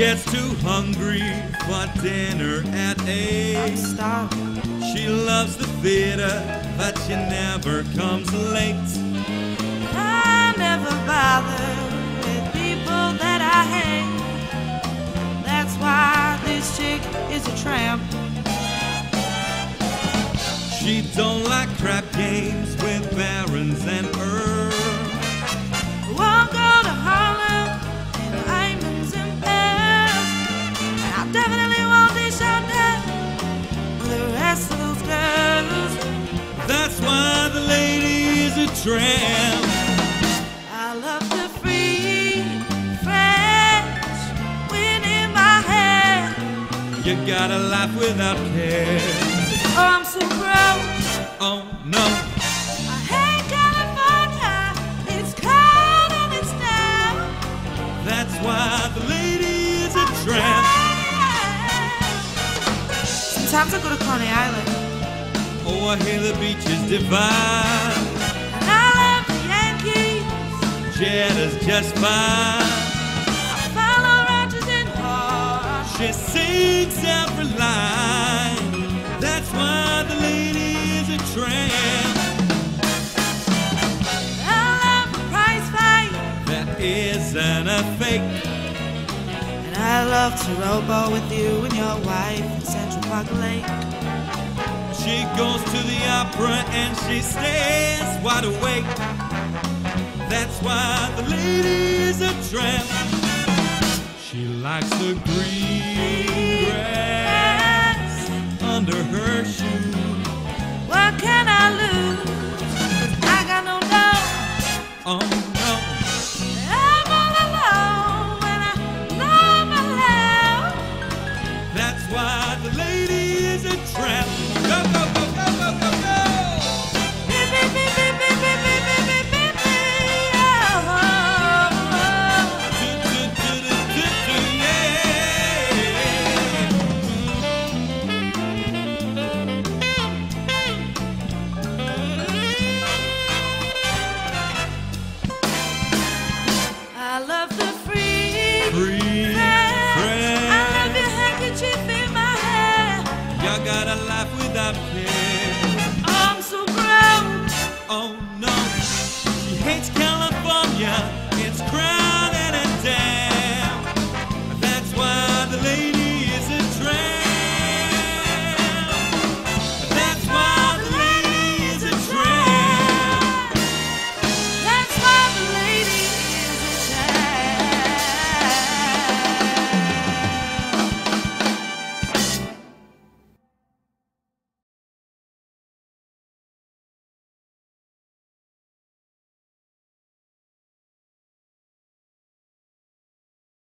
gets too hungry for dinner at I'm eight. starving. She loves the theater, but she never comes late. I never bother with people that I hate. That's why this chick is a tramp. She don't like crap games tramp. I love the free, fresh wind in my hair. You gotta laugh without care. Oh, I'm so broke. Oh no, I hate California. It's cold and it's down. that's why the lady is a tramp. Sometimes I go to Coney Island. Oh, I hear the beach is divine. Yankees. Jetta's just fine. I follow Rogers and Hart. She sings every line. That's why the lady is a tramp. I love the prize fight. That isn't a fake. And I love to rowboat with you and your wife in Central Park Lake. She goes to the opera and she stays wide awake. That's why the lady is a tramp. She likes the green grass under her shoes.